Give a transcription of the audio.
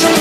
Thank